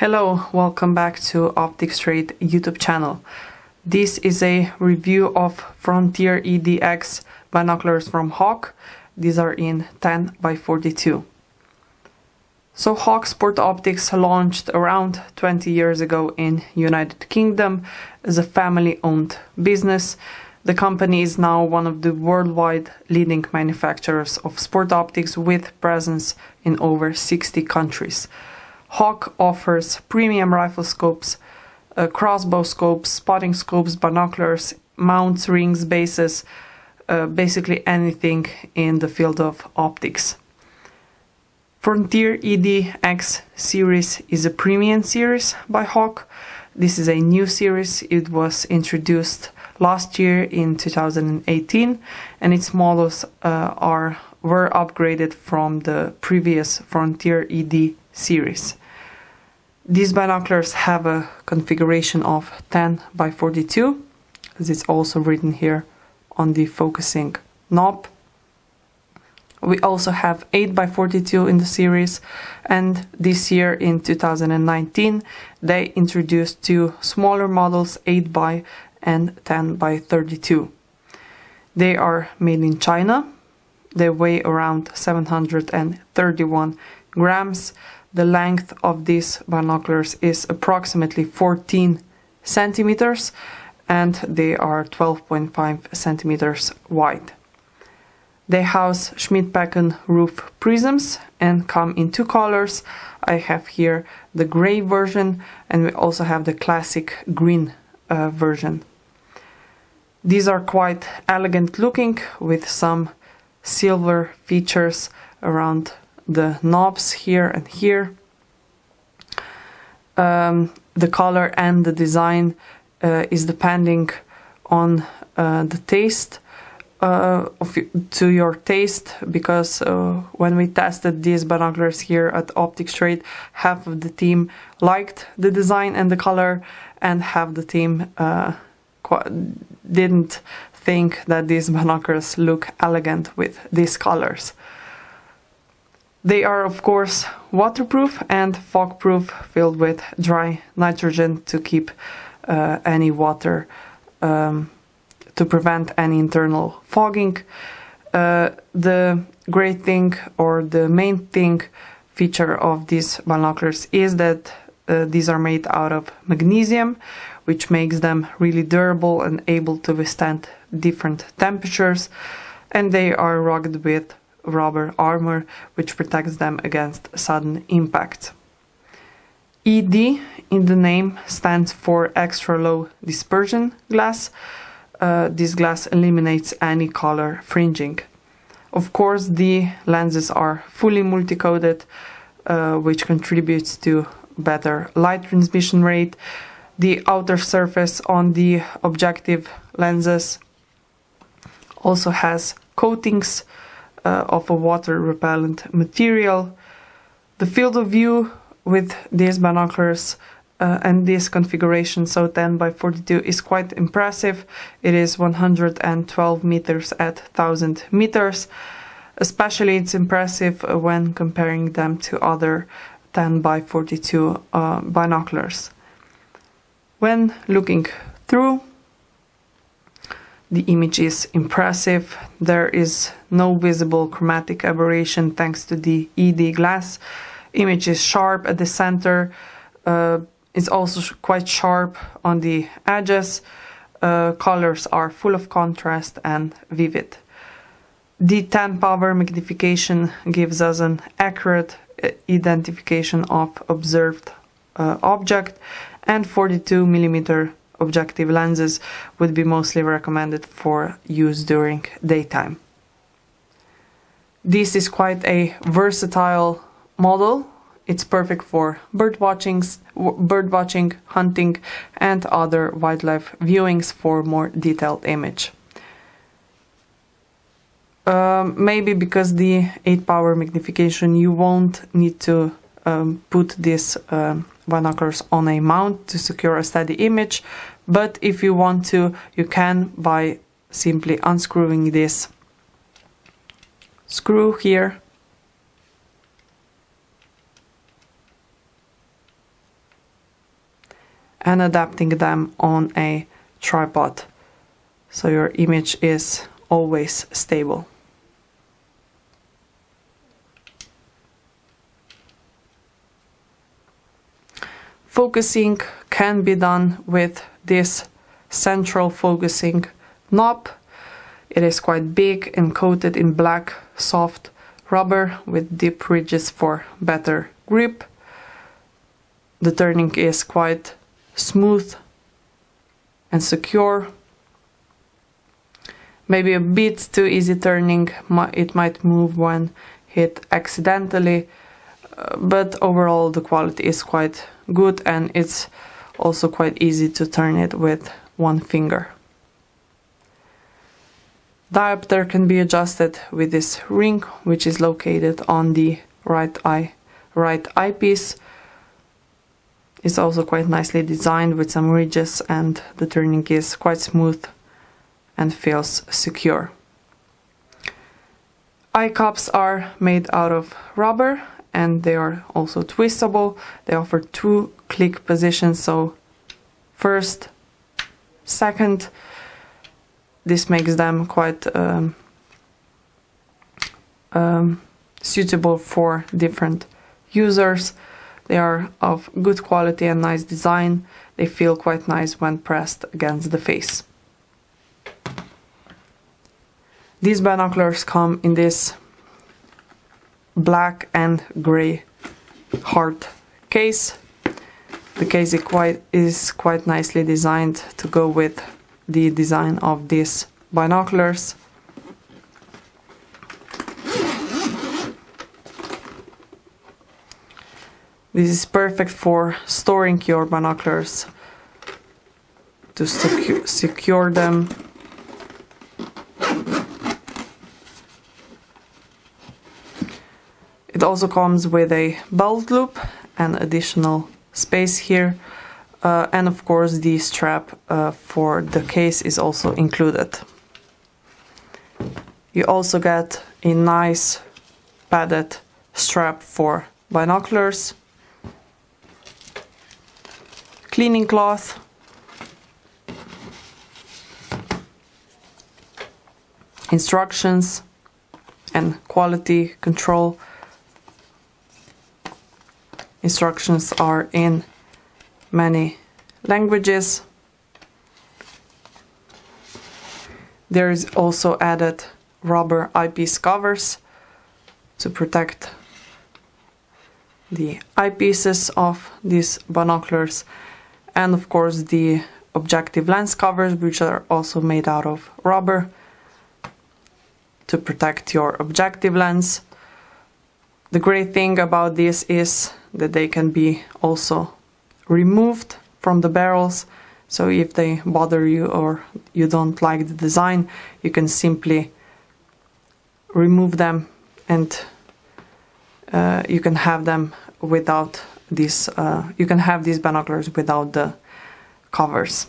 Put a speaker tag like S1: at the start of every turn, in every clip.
S1: Hello, welcome back to Optics Trade YouTube channel. This is a review of Frontier EDX binoculars from Hawke. These are in 10 by 42. So Hawke Sport Optics launched around 20 years ago in United Kingdom as a family-owned business. The company is now one of the worldwide leading manufacturers of sport optics with presence in over 60 countries. Hawke offers premium rifle scopes, uh, crossbow scopes, spotting scopes, binoculars, mounts, rings, bases, uh, basically anything in the field of optics. Frontier EDX series is a premium series by Hawke. This is a new series. It was introduced last year in 2018 and its models uh, are were upgraded from the previous Frontier ED series. These binoculars have a configuration of 10 by 42, as it's also written here on the focusing knob. We also have 8 by 42 in the series, and this year in 2019 they introduced two smaller models 8 by and 10 by 32. They are made in China. They weigh around 731 grams the length of these binoculars is approximately 14 centimeters and they are 12.5 centimeters wide. They house Schmidt-Pechan roof prisms and come in two colors. I have here the gray version and we also have the classic green uh, version. These are quite elegant looking with some silver features around the knobs here and here. Um, the color and the design uh, is depending on uh, the taste uh, of, to your taste because uh, when we tested these binoculars here at Optics Trade, half of the team liked the design and the color, and half the team uh, didn't think that these binoculars look elegant with these colors. They are of course waterproof and fog-proof filled with dry nitrogen to keep uh, any water um, to prevent any internal fogging. Uh, the great thing or the main thing feature of these binoculars is that uh, these are made out of magnesium which makes them really durable and able to withstand different temperatures and they are rugged with rubber armor which protects them against sudden impact. ED in the name stands for extra low dispersion glass. Uh, this glass eliminates any color fringing. Of course, the lenses are fully multi-coated, uh, which contributes to better light transmission rate. The outer surface on the objective lenses also has coatings uh, of a water repellent material. The field of view with these binoculars uh, and this configuration, so 10 by 42, is quite impressive. It is 112 meters at 1000 meters. Especially it's impressive when comparing them to other 10 by 42 uh, binoculars. When looking through, the image is impressive. There is no visible chromatic aberration thanks to the ED glass. Image is sharp at the center. Uh, it's also quite sharp on the edges. Uh, colors are full of contrast and vivid. The 10 power magnification gives us an accurate uh, identification of observed uh, object and 42 millimeter objective lenses would be mostly recommended for use during daytime. This is quite a versatile model. It's perfect for bird watchings, bird watching, hunting and other wildlife viewings for more detailed image. Um, maybe because the 8 power magnification you won't need to um, put this um, binoculars on a mount to secure a steady image but if you want to you can by simply unscrewing this screw here and adapting them on a tripod so your image is always stable. Focusing can be done with this central focusing knob. It is quite big and coated in black soft rubber with deep ridges for better grip. The turning is quite smooth and secure. Maybe a bit too easy turning, it might move when hit accidentally, but overall the quality is quite good and it's also quite easy to turn it with one finger. Diopter can be adjusted with this ring which is located on the right eye right eyepiece. It's also quite nicely designed with some ridges and the turning is quite smooth and feels secure. Eye cups are made out of rubber and they are also twistable. They offer two click positions, so first, second, this makes them quite um, um, suitable for different users. They are of good quality and nice design. They feel quite nice when pressed against the face. These binoculars come in this black and gray hard case. The case is quite, is quite nicely designed to go with the design of these binoculars. This is perfect for storing your binoculars to secu secure them It also comes with a belt loop and additional space here. Uh, and of course the strap uh, for the case is also included. You also get a nice padded strap for binoculars, cleaning cloth, instructions and quality control Instructions are in many languages. There is also added rubber eyepiece covers to protect the eyepieces of these binoculars and of course the objective lens covers which are also made out of rubber to protect your objective lens. The great thing about this is that they can be also removed from the barrels. So if they bother you or you don't like the design you can simply remove them and uh, you can have them without this uh, you can have these binoculars without the covers.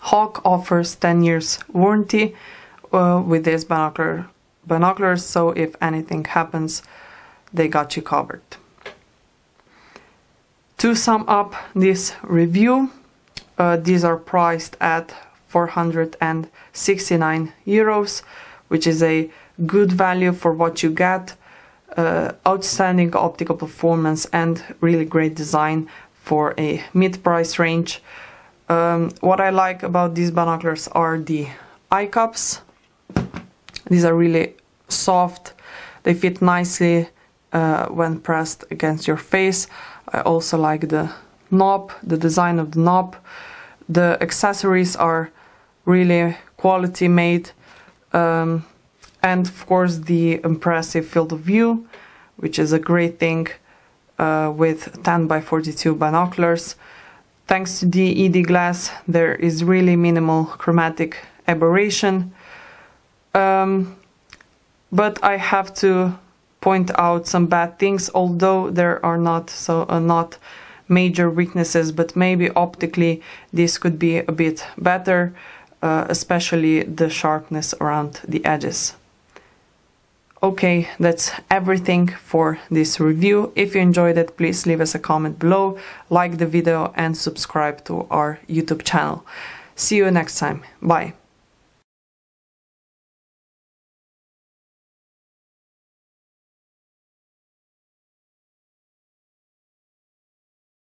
S1: Hawke offers 10 years warranty uh, with these binocular binoculars so if anything happens they got you covered to sum up this review, uh, these are priced at 469 euros, which is a good value for what you get. Uh, outstanding optical performance and really great design for a mid-price range. Um, what I like about these binoculars are the eye cups. These are really soft. They fit nicely uh, when pressed against your face. I also like the knob, the design of the knob. The accessories are really quality made. Um, and of course the impressive field of view, which is a great thing uh, with 10 by 42 binoculars. Thanks to the ED glass, there is really minimal chromatic aberration. Um, but I have to point out some bad things, although there are not so uh, not major weaknesses, but maybe optically this could be a bit better, uh, especially the sharpness around the edges. Okay, that's everything for this review. If you enjoyed it, please leave us a comment below, like the video and subscribe to our YouTube channel. See you next time. Bye.